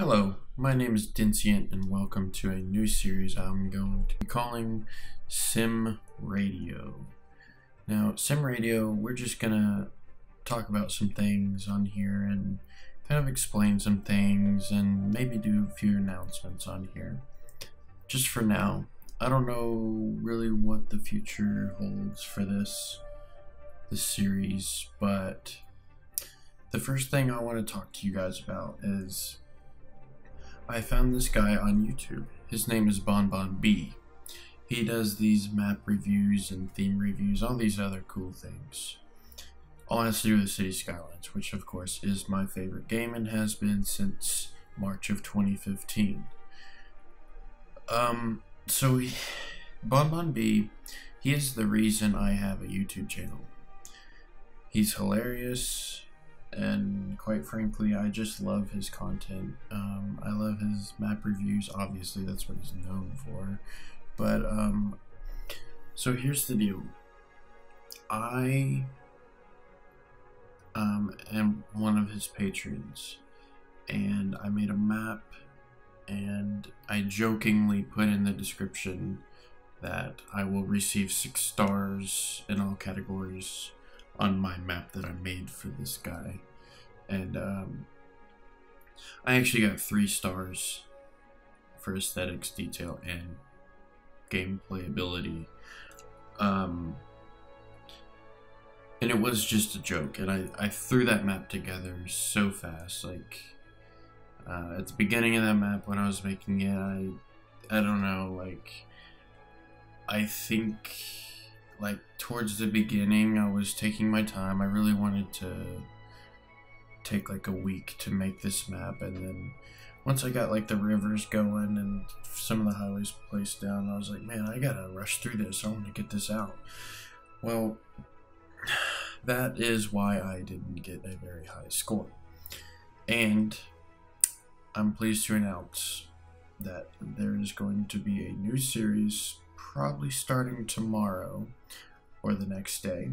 Hello, my name is Dincient and welcome to a new series I'm going to be calling CIM Radio. Now, CIM Radio, we're just gonna talk about some things on here and kind of explain some things and maybe do a few announcements on here. Just for now, I don't know really what the future holds for this this series, but the first thing I want to talk to you guys about is I found this guy on YouTube. His name is BonBonB. He does these map reviews and theme reviews, all these other cool things. All has to do with City Skylines, which of course is my favorite game and has been since March of 2015. Um, so he, BonBonB, he is the reason I have a YouTube channel. He's hilarious quite frankly, I just love his content. Um, I love his map reviews. Obviously, that's what he's known for. But um, so here's the deal. I um, am one of his patrons, and I made a map, and I jokingly put in the description that I will receive six stars in all categories on my map that I made for this guy. And um, I actually got three stars for aesthetics, detail, and gameplay ability. Um, and it was just a joke, and I, I threw that map together so fast. Like, uh, at the beginning of that map when I was making it, I, I don't know, like, I think like towards the beginning I was taking my time. I really wanted to take like a week to make this map and then once I got like the rivers going and some of the highways placed down, I was like, man, I gotta rush through this. I want to get this out. Well, that is why I didn't get a very high score. And I'm pleased to announce that there is going to be a new series probably starting tomorrow or the next day.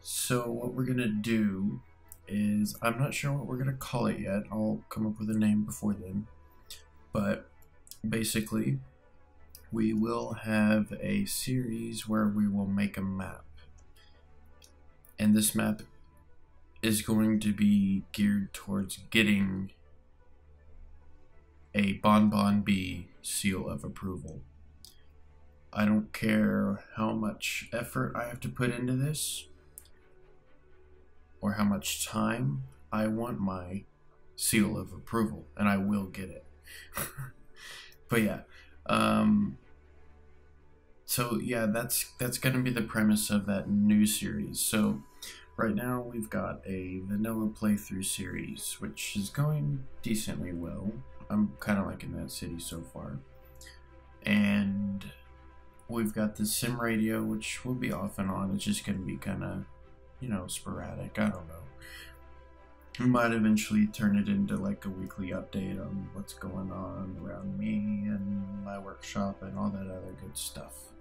So what we're going to do is, I'm not sure what we're going to call it yet. I'll come up with a name before then. But basically, we will have a series where we will make a map. And this map is going to be geared towards getting a BonBonB seal of approval. I don't care how much effort I have to put into this or how much time. I want my seal of approval and I will get it. but yeah. Um, so yeah, that's that's going to be the premise of that new series. So right now we've got a vanilla playthrough series which is going decently well. I'm kind of liking that city so far. And we've got the CIM radio, which will be off and on. It's just going to be kind of, you know, sporadic. I don't know. We might eventually turn it into like a weekly update on what's going on around me and my workshop and all that other good stuff.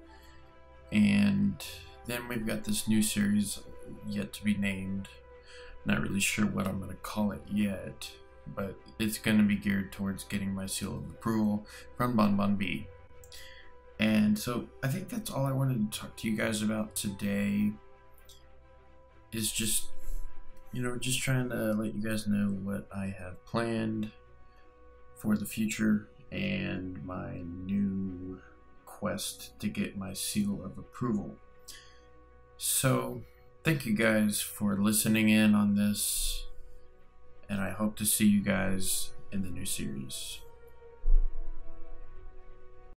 And then we've got this new series yet to be named. Not really sure what I'm going to call it yet, but it's going to be geared towards getting my seal of approval from BonBonB. And so I think that's all I wanted to talk to you guys about today. Is just, you know, just trying to let you guys know what I have planned for the future and my new quest to get my seal of approval. So, thank you guys for listening in on this, and I hope to see you guys in the new series.